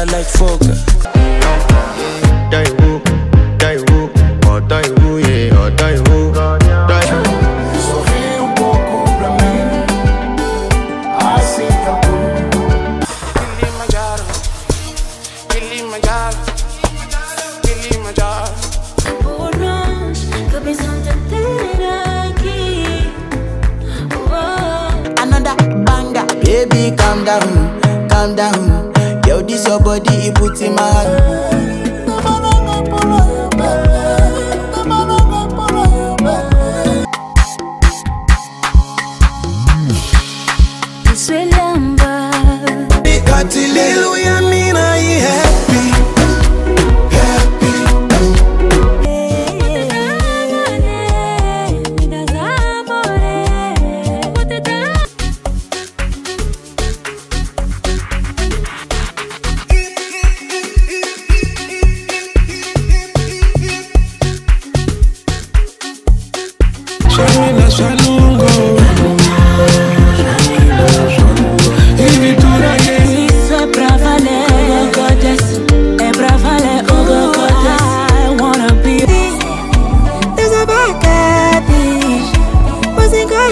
fire like Fokker. Daiwu, Daiwu, oh Daiwu, yeah, oh Daiwu, Daiwu. Sorri um pouco pra mim, assim tá bom. Kilimanjaro, Kilimanjaro, Kilimanjaro. Another banger. Baby, calm down, calm down. Yo, this your body, it put in my heart. Hallelujah, mean I happy,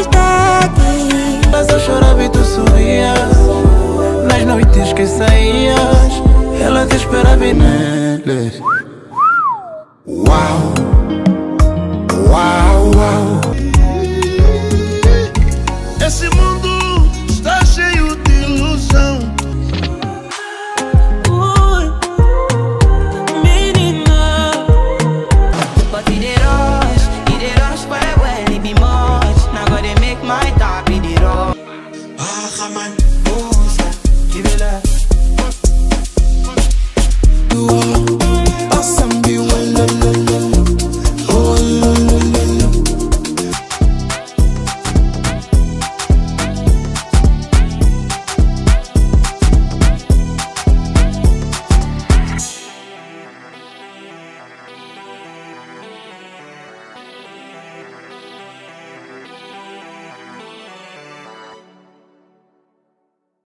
Aqui. Mas eu chorava e tu sorrias. Nas noites que saías, ela te esperava e neles. Uau,